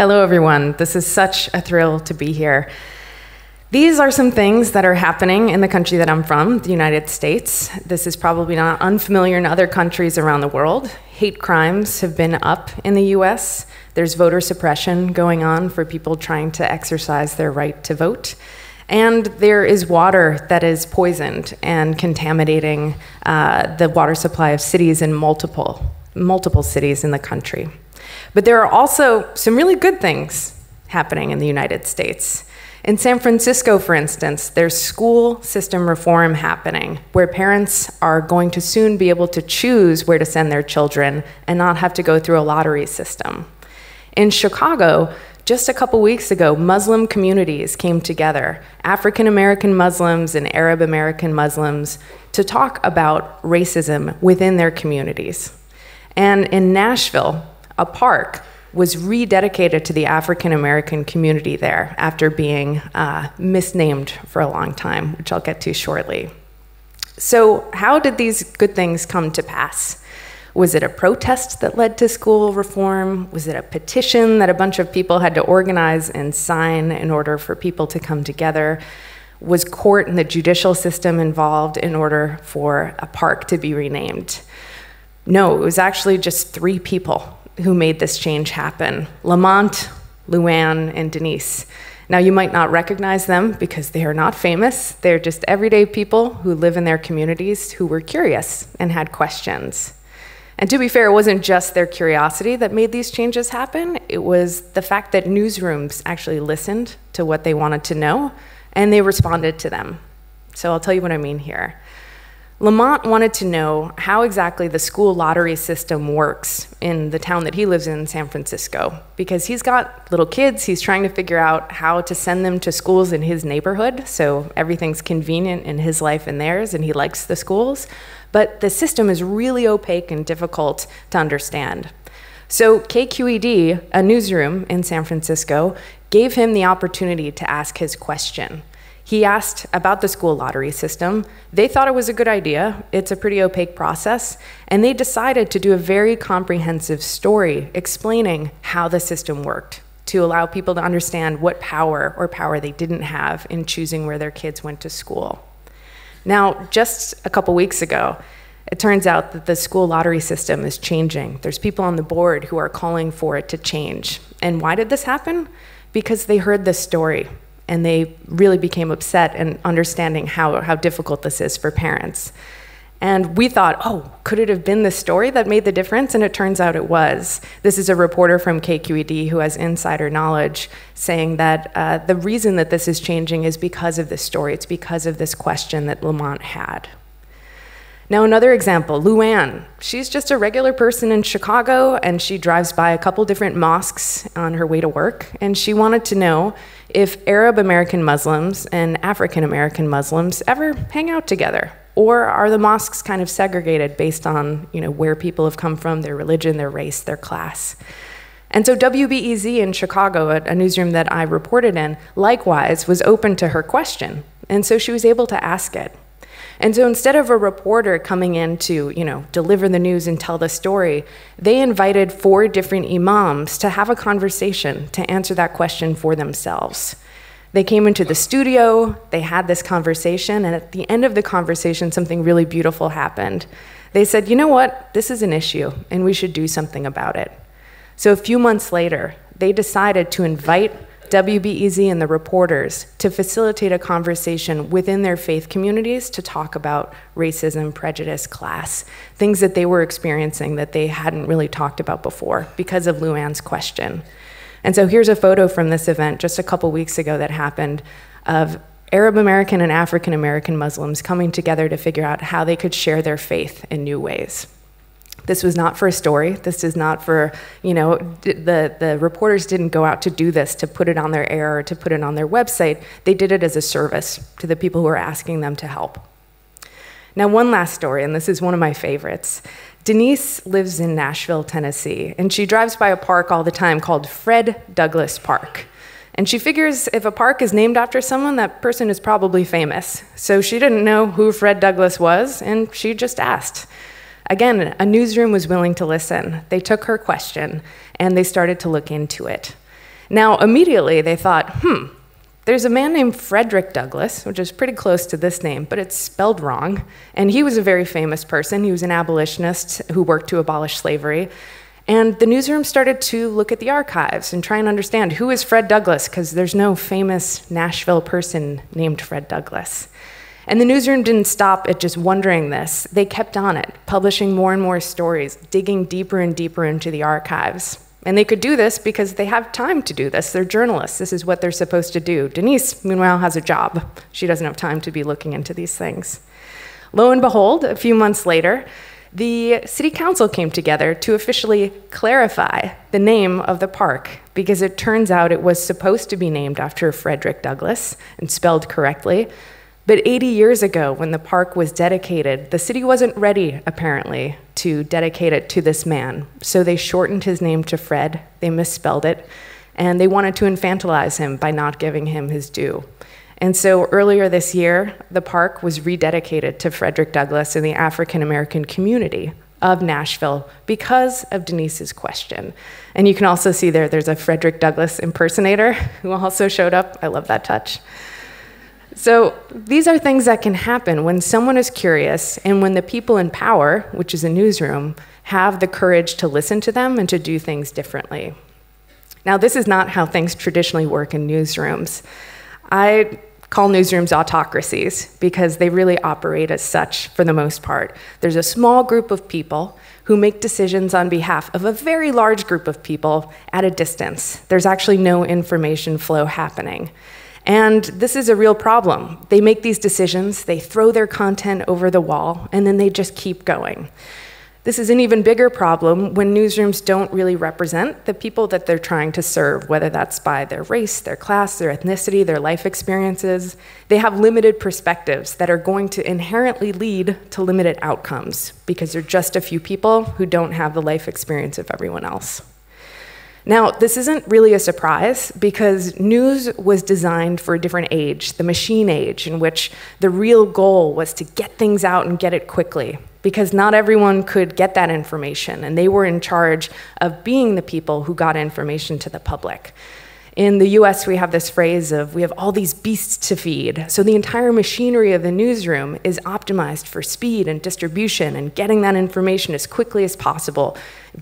Hello, everyone. This is such a thrill to be here. These are some things that are happening in the country that I'm from, the United States. This is probably not unfamiliar in other countries around the world. Hate crimes have been up in the US. There's voter suppression going on for people trying to exercise their right to vote. And there is water that is poisoned and contaminating uh, the water supply of cities in multiple, multiple cities in the country. But there are also some really good things happening in the United States. In San Francisco, for instance, there's school system reform happening where parents are going to soon be able to choose where to send their children and not have to go through a lottery system. In Chicago, just a couple weeks ago, Muslim communities came together, African American Muslims and Arab American Muslims, to talk about racism within their communities. And in Nashville, a park was rededicated to the African American community there after being uh, misnamed for a long time, which I'll get to shortly. So, how did these good things come to pass? Was it a protest that led to school reform? Was it a petition that a bunch of people had to organize and sign in order for people to come together? Was court and the judicial system involved in order for a park to be renamed? No, it was actually just three people who made this change happen Lamont, Luann, and Denise. Now, you might not recognize them because they are not famous. They're just everyday people who live in their communities who were curious and had questions. And to be fair, it wasn't just their curiosity that made these changes happen, it was the fact that newsrooms actually listened to what they wanted to know and they responded to them. So I'll tell you what I mean here. Lamont wanted to know how exactly the school lottery system works in the town that he lives in, San Francisco, because he's got little kids. He's trying to figure out how to send them to schools in his neighborhood, so everything's convenient in his life and theirs, and he likes the schools. But the system is really opaque and difficult to understand. So, KQED, a newsroom in San Francisco, gave him the opportunity to ask his question. He asked about the school lottery system. They thought it was a good idea. It's a pretty opaque process. And they decided to do a very comprehensive story explaining how the system worked to allow people to understand what power or power they didn't have in choosing where their kids went to school. Now, just a couple weeks ago, it turns out that the school lottery system is changing. There's people on the board who are calling for it to change. And why did this happen? Because they heard this story and they really became upset and understanding how, how difficult this is for parents. And we thought, oh, could it have been the story that made the difference? And it turns out it was. This is a reporter from KQED who has insider knowledge saying that uh, the reason that this is changing is because of this story. It's because of this question that Lamont had. Now, another example, Luann. She's just a regular person in Chicago, and she drives by a couple different mosques on her way to work, and she wanted to know if Arab American Muslims and African American Muslims ever hang out together. Or are the mosques kind of segregated based on you know, where people have come from, their religion, their race, their class? And so WBEZ in Chicago, a newsroom that I reported in, likewise was open to her question. And so she was able to ask it. And so instead of a reporter coming in to, you know, deliver the news and tell the story, they invited four different imams to have a conversation to answer that question for themselves. They came into the studio, they had this conversation, and at the end of the conversation, something really beautiful happened. They said, you know what, this is an issue, and we should do something about it. So a few months later, they decided to invite WBEZ and the reporters to facilitate a conversation within their faith communities to talk about racism, prejudice, class, things that they were experiencing that they hadn't really talked about before because of Luann's question. And so here's a photo from this event just a couple weeks ago that happened of Arab American and African American Muslims coming together to figure out how they could share their faith in new ways. This was not for a story. This is not for, you know, the, the reporters didn't go out to do this, to put it on their air or to put it on their website. They did it as a service to the people who were asking them to help. Now, one last story, and this is one of my favorites. Denise lives in Nashville, Tennessee, and she drives by a park all the time called Fred Douglass Park. And she figures if a park is named after someone, that person is probably famous. So she didn't know who Fred Douglass was, and she just asked. Again, a newsroom was willing to listen. They took her question and they started to look into it. Now, immediately they thought, hmm, there's a man named Frederick Douglass, which is pretty close to this name, but it's spelled wrong. And he was a very famous person. He was an abolitionist who worked to abolish slavery. And the newsroom started to look at the archives and try and understand who is Fred Douglass, because there's no famous Nashville person named Fred Douglass. And the newsroom didn't stop at just wondering this. They kept on it, publishing more and more stories, digging deeper and deeper into the archives. And they could do this because they have time to do this. They're journalists. This is what they're supposed to do. Denise, meanwhile, has a job. She doesn't have time to be looking into these things. Lo and behold, a few months later, the city council came together to officially clarify the name of the park because it turns out it was supposed to be named after Frederick Douglass and spelled correctly, but 80 years ago, when the park was dedicated, the city wasn't ready, apparently, to dedicate it to this man. So they shortened his name to Fred, they misspelled it, and they wanted to infantilize him by not giving him his due. And so earlier this year, the park was rededicated to Frederick Douglass in the African American community of Nashville because of Denise's question. And you can also see there, there's a Frederick Douglass impersonator who also showed up. I love that touch. So these are things that can happen when someone is curious and when the people in power, which is a newsroom, have the courage to listen to them and to do things differently. Now, this is not how things traditionally work in newsrooms. I call newsrooms autocracies because they really operate as such for the most part. There's a small group of people who make decisions on behalf of a very large group of people at a distance. There's actually no information flow happening. And this is a real problem. They make these decisions, they throw their content over the wall, and then they just keep going. This is an even bigger problem when newsrooms don't really represent the people that they're trying to serve, whether that's by their race, their class, their ethnicity, their life experiences. They have limited perspectives that are going to inherently lead to limited outcomes because they're just a few people who don't have the life experience of everyone else. Now, this isn't really a surprise because news was designed for a different age, the machine age, in which the real goal was to get things out and get it quickly. Because not everyone could get that information, and they were in charge of being the people who got information to the public. In the US, we have this phrase of we have all these beasts to feed. So the entire machinery of the newsroom is optimized for speed and distribution and getting that information as quickly as possible,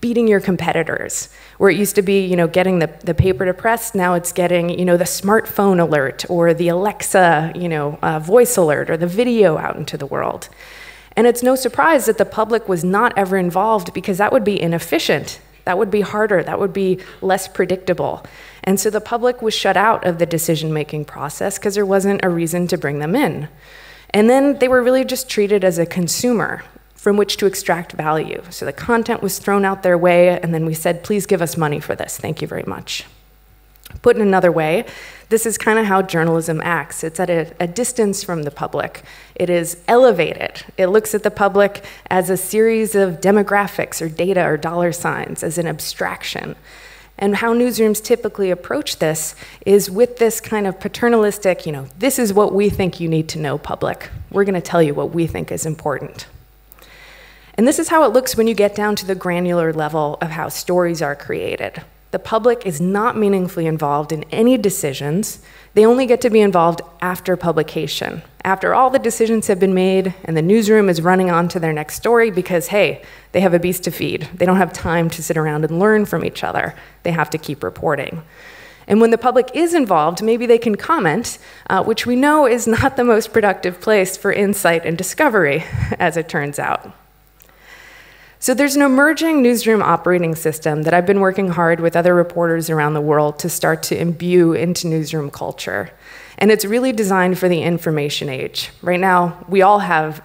beating your competitors. Where it used to be, you know, getting the, the paper to press, now it's getting, you know, the smartphone alert or the Alexa, you know, uh, voice alert or the video out into the world. And it's no surprise that the public was not ever involved because that would be inefficient. That would be harder. That would be less predictable. And so the public was shut out of the decision making process because there wasn't a reason to bring them in. And then they were really just treated as a consumer from which to extract value. So the content was thrown out their way, and then we said, please give us money for this. Thank you very much. Put in another way, this is kind of how journalism acts. It's at a, a, distance from the public. It is elevated. It looks at the public as a series of demographics or data or dollar signs, as an abstraction. And how newsrooms typically approach this is with this kind of paternalistic, you know, this is what we think you need to know, public. We're going to tell you what we think is important. And this is how it looks when you get down to the granular level of how stories are created. The public is not meaningfully involved in any decisions. They only get to be involved after publication, after all the decisions have been made and the newsroom is running on to their next story because, hey, they have a beast to feed. They don't have time to sit around and learn from each other. They have to keep reporting. And when the public is involved, maybe they can comment, uh, which we know is not the most productive place for insight and discovery, as it turns out. So there's an emerging newsroom operating system that I've been working hard with other reporters around the world to start to imbue into newsroom culture. And it's really designed for the information age. Right now, we all have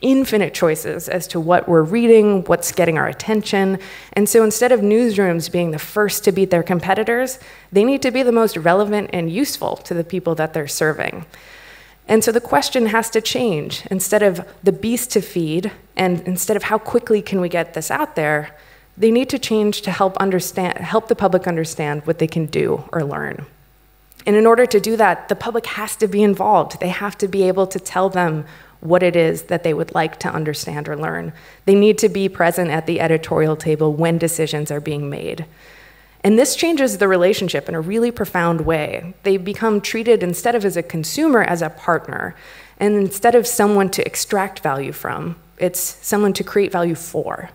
infinite choices as to what we're reading, what's getting our attention. And so instead of newsrooms being the first to beat their competitors, they need to be the most relevant and useful to the people that they're serving. And so the question has to change. Instead of the beast to feed, and instead of how quickly can we get this out there, they need to change to help, understand, help the public understand what they can do or learn. And in order to do that, the public has to be involved. They have to be able to tell them what it is that they would like to understand or learn. They need to be present at the editorial table when decisions are being made. And this changes the relationship in a really profound way. They become treated instead of as a consumer, as a partner. And instead of someone to extract value from, it's someone to create value for.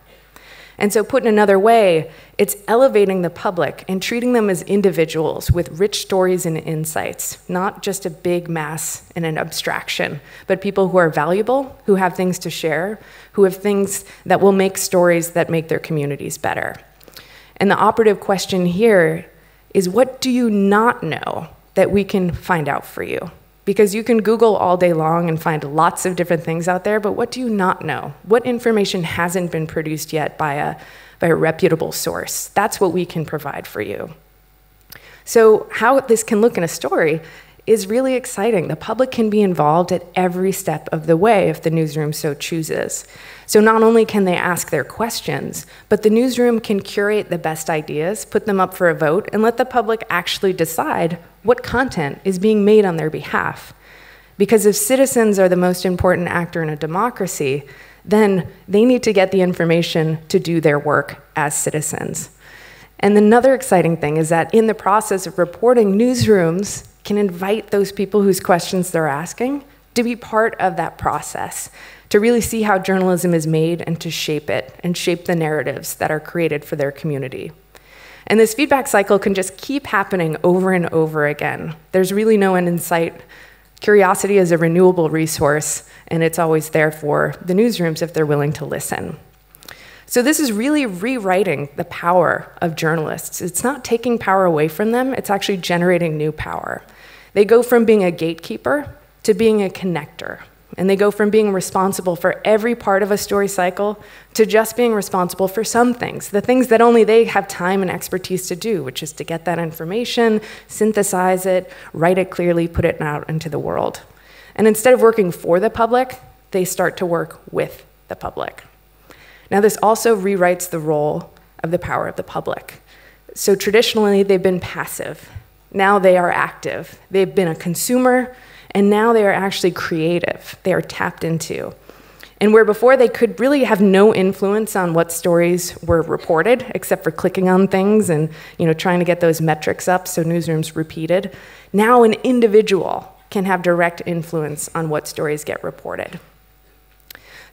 And so, put in another way, it's elevating the public and treating them as individuals with rich stories and insights, not just a big mass and an abstraction, but people who are valuable, who have things to share, who have things that will make stories that make their communities better. And the operative question here is what do you not know that we can find out for you? Because you can Google all day long and find lots of different things out there, but what do you not know? What information hasn't been produced yet by a, by a reputable source? That's what we can provide for you. So, how this can look in a story is really exciting. The public can be involved at every step of the way if the newsroom so chooses. So not only can they ask their questions, but the newsroom can curate the best ideas, put them up for a vote, and let the public actually decide what content is being made on their behalf. Because if citizens are the most important actor in a democracy, then they need to get the information to do their work as citizens. And another exciting thing is that in the process of reporting, newsrooms can invite those people whose questions they're asking to be part of that process, to really see how journalism is made and to shape it and shape the narratives that are created for their community. And this feedback cycle can just keep happening over and over again. There's really no end in sight. Curiosity is a renewable resource, and it's always there for the newsrooms if they're willing to listen. So, this is really rewriting the power of journalists. It's not taking power away from them, it's actually generating new power. They go from being a gatekeeper to being a connector. And they go from being responsible for every part of a story cycle to just being responsible for some things, the things that only they have time and expertise to do, which is to get that information, synthesize it, write it clearly, put it out into the world. And instead of working for the public, they start to work with the public. Now, this also rewrites the role of the power of the public. So traditionally, they've been passive. Now they are active. They've been a consumer, and now they are actually creative. They are tapped into. And where before they could really have no influence on what stories were reported, except for clicking on things and you know, trying to get those metrics up so newsrooms repeated, now an individual can have direct influence on what stories get reported.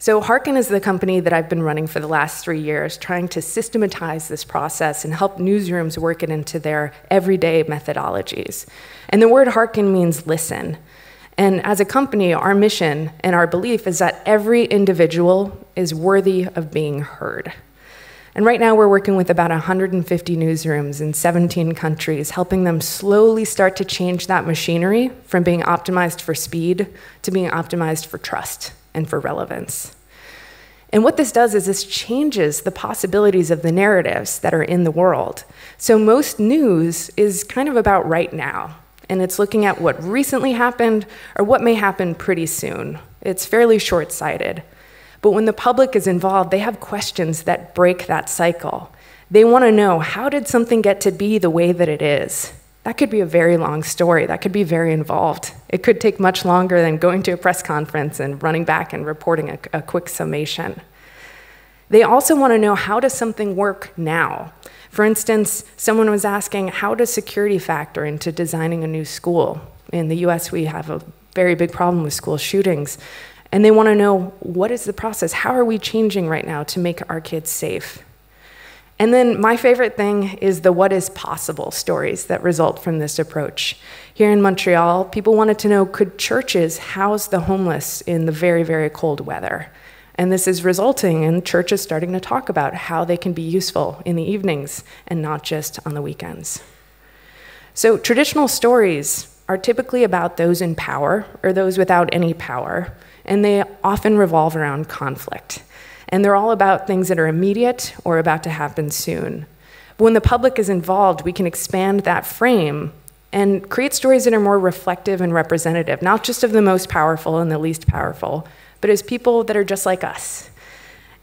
So, Hearken is the company that I've been running for the last three years, trying to systematize this process and help newsrooms work it into their everyday methodologies. And the word Hearken means listen. And as a company, our mission and our belief is that every individual is worthy of being heard. And right now, we're working with about 150 newsrooms in 17 countries, helping them slowly start to change that machinery from being optimized for speed to being optimized for trust and for relevance. And what this does is this changes the possibilities of the narratives that are in the world. So most news is kind of about right now, and it's looking at what recently happened or what may happen pretty soon. It's fairly short sighted. But when the public is involved, they have questions that break that cycle. They want to know how did something get to be the way that it is? That could be a very long story. That could be very involved. It could take much longer than going to a press conference and running back and reporting a, a quick summation. They also want to know how does something work now? For instance, someone was asking, how does security factor into designing a new school? In the US, we have a very big problem with school shootings. And they want to know what is the process? How are we changing right now to make our kids safe? And then my favorite thing is the what is possible stories that result from this approach. Here in Montreal, people wanted to know could churches house the homeless in the very, very cold weather? And this is resulting in churches starting to talk about how they can be useful in the evenings and not just on the weekends. So, traditional stories are typically about those in power or those without any power, and they often revolve around conflict and they're all about things that are immediate or about to happen soon. But when the public is involved, we can expand that frame and create stories that are more reflective and representative, not just of the most powerful and the least powerful, but as people that are just like us.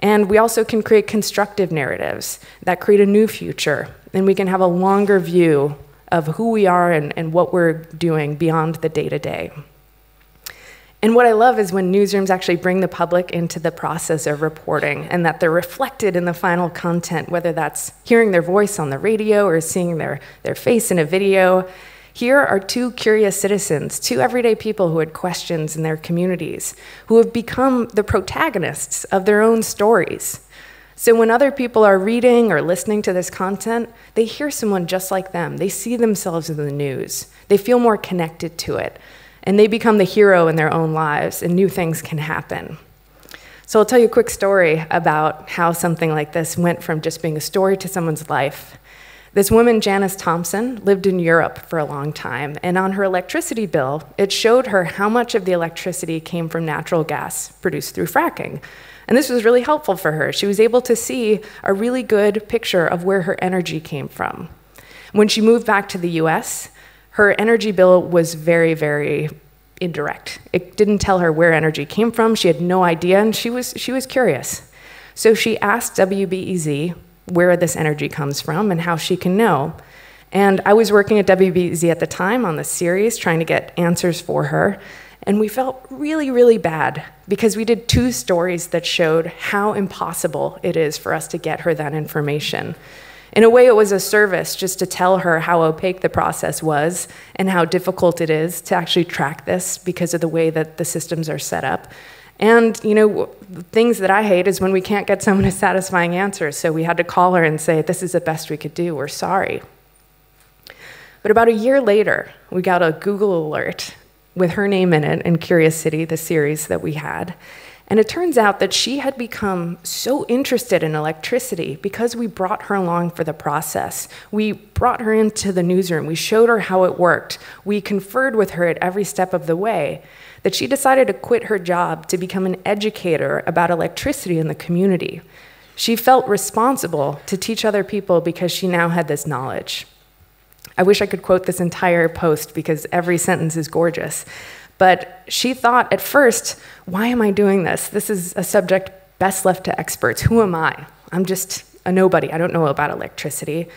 And we also can create constructive narratives that create a new future, and we can have a longer view of who we are and, and what we're doing beyond the day to day. And what I love is when newsrooms actually bring the public into the process of reporting and that they're reflected in the final content, whether that's hearing their voice on the radio or seeing their, their face in a video. Here are two curious citizens, two everyday people who had questions in their communities, who have become the protagonists of their own stories. So when other people are reading or listening to this content, they hear someone just like them. They see themselves in the news. They feel more connected to it. And they become the hero in their own lives, and new things can happen. So I'll tell you a quick story about how something like this went from just being a story to someone's life. This woman, Janice Thompson, lived in Europe for a long time, and on her electricity bill, it showed her how much of the electricity came from natural gas produced through fracking. And this was really helpful for her. She was able to see a really good picture of where her energy came from. When she moved back to the US, her energy bill was very, very indirect. It didn't tell her where energy came from. She had no idea, and she was, she was curious. So she asked WBEZ where this energy comes from and how she can know. And I was working at WBEZ at the time on the series, trying to get answers for her. And we felt really, really bad because we did two stories that showed how impossible it is for us to get her that information. In a way, it was a service just to tell her how opaque the process was and how difficult it is to actually track this because of the way that the systems are set up. And, you know, things that I hate is when we can't get someone a satisfying answer. So we had to call her and say, this is the best we could do, we're sorry. But about a year later, we got a Google alert with her name in it in Curious City, the series that we had. And it turns out that she had become so interested in electricity because we brought her along for the process. We brought her into the newsroom. We showed her how it worked. We conferred with her at every step of the way that she decided to quit her job to become an educator about electricity in the community. She felt responsible to teach other people because she now had this knowledge. I wish I could quote this entire post because every sentence is gorgeous. But she thought at first, why am I doing this? This is a subject best left to experts. Who am I? I'm just a nobody. I don't know about electricity.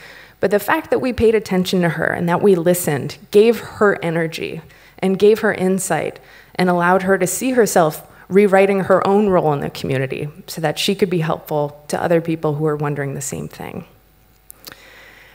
But the fact that we paid attention to her and that we listened gave her energy and gave her insight and allowed her to see herself rewriting her own role in the community so that she could be helpful to other people who are wondering the same thing.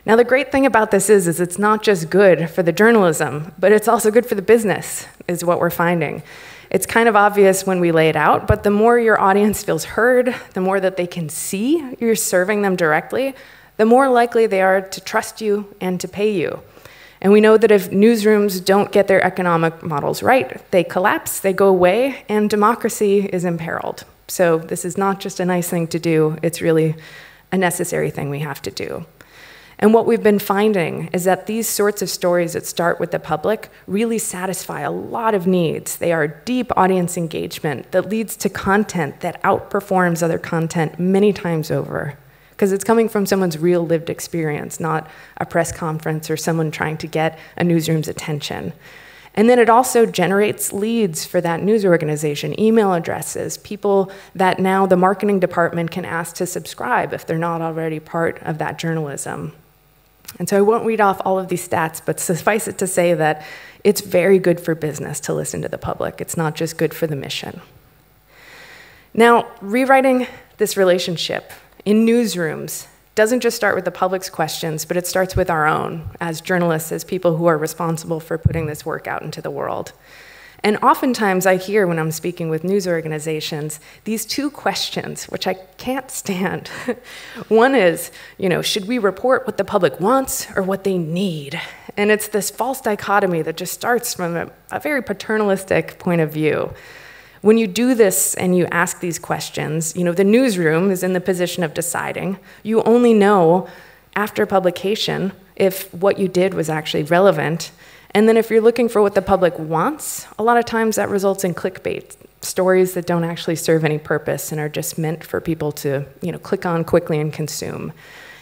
Now, the great thing about this is, is it's not just good for the journalism, but it's also good for the business, is what we're finding. It's kind of obvious when we lay it out, but the more your audience feels heard, the more that they can see you're serving them directly, the more likely they are to trust you and to pay you. And we know that if newsrooms don't get their economic models right, they collapse, they go away, and democracy is imperiled. So this is not just a nice thing to do, it's really a necessary thing we have to do. And what we've been finding is that these sorts of stories that start with the public really satisfy a lot of needs. They are deep audience engagement that leads to content that outperforms other content many times over because it's coming from someone's real lived experience, not a press conference or someone trying to get a newsroom's attention. And then it also generates leads for that news organization, email addresses, people that now the marketing department can ask to subscribe if they're not already part of that journalism. And so I won't read off all of these stats, but suffice it to say that it's very good for business to listen to the public. It's not just good for the mission. Now, rewriting this relationship in newsrooms doesn't just start with the public's questions, but it starts with our own as journalists, as people who are responsible for putting this work out into the world. And oftentimes I hear when I'm speaking with news organizations these two questions, which I can't stand. One is, you know, should we report what the public wants or what they need? And it's this false dichotomy that just starts from a, a very paternalistic point of view. When you do this and you ask these questions, you know, the newsroom is in the position of deciding. You only know after publication if what you did was actually relevant. And then if you're looking for what the public wants, a lot of times that results in clickbait, stories that don't actually serve any purpose and are just meant for people to, you know, click on quickly and consume.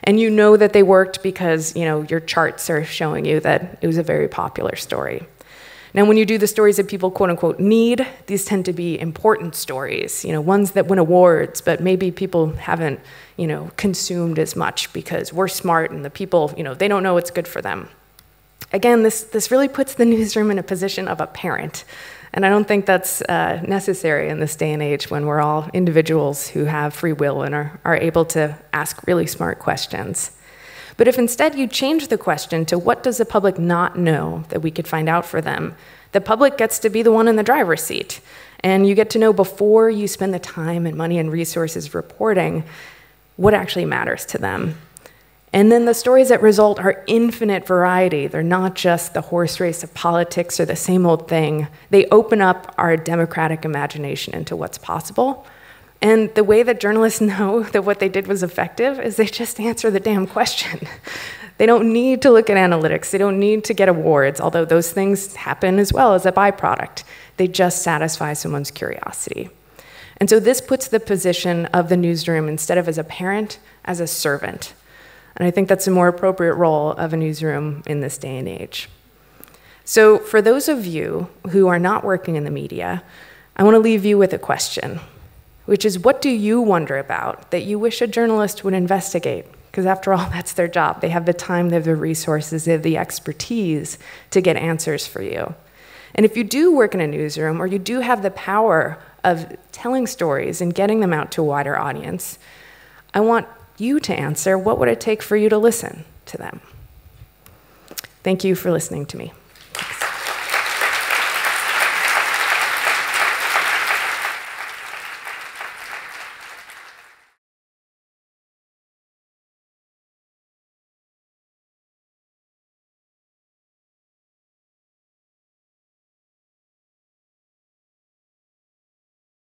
And you know that they worked because, you know, your charts are showing you that it was a very popular story. Now, when you do the stories that people quote unquote need, these tend to be important stories, you know, ones that win awards, but maybe people haven't, you know, consumed as much because we're smart and the people, you know, they don't know what's good for them. Again, this, this really puts the newsroom in a position of a parent. And I don't think that's uh, necessary in this day and age when we're all individuals who have free will and are, are able to ask really smart questions. But if instead you change the question to what does the public not know that we could find out for them, the public gets to be the one in the driver's seat. And you get to know before you spend the time and money and resources reporting what actually matters to them. And then the stories that result are infinite variety. They're not just the horse race of politics or the same old thing. They open up our democratic imagination into what's possible. And the way that journalists know that what they did was effective is they just answer the damn question. they don't need to look at analytics, they don't need to get awards, although those things happen as well as a byproduct. They just satisfy someone's curiosity. And so this puts the position of the newsroom instead of as a parent, as a servant. And I think that's a more appropriate role of a newsroom in this day and age. So, for those of you who are not working in the media, I want to leave you with a question, which is what do you wonder about that you wish a journalist would investigate? Because after all, that's their job. They have the time, they have the resources, they have the expertise to get answers for you. And if you do work in a newsroom or you do have the power of telling stories and getting them out to a wider audience, I want you to answer what would it take for you to listen to them? Thank you for listening to me.